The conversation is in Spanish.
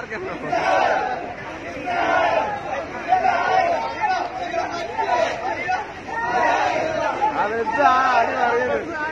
largues. A ver, ya.